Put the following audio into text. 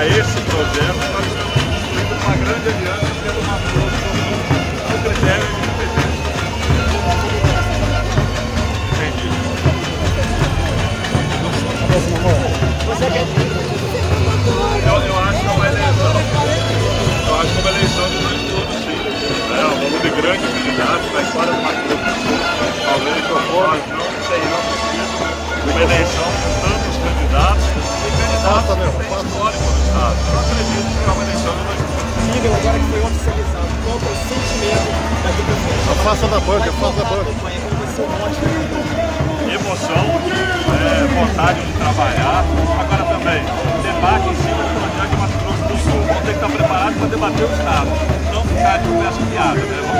para esse projeto, estamos construindo uma grande aliança pelo Mato Grosso do critério de independência. Entendi. Eu, eu acho que é uma eleição. Eu acho que é uma eleição de nós todos, sim. É, um volume grande de candidatos na história do Mato Grosso. Talvez eu nós não tenhamos uma eleição e candidatos que têm histórico no Estado. Eu acredito que é uma eleição de nós todos. Nível agora que foi oficializado, qual é o sentimento daqui para frente? Faça da banca, faça da banca. Qual vai ser o mote? Emoção, é, vontade de trabalhar, agora também debate em cima do projeto de Mato Grosso do Sul. Vamos ter que estar preparados para debater o Estado, não ficar de conversa piada, né? Vamos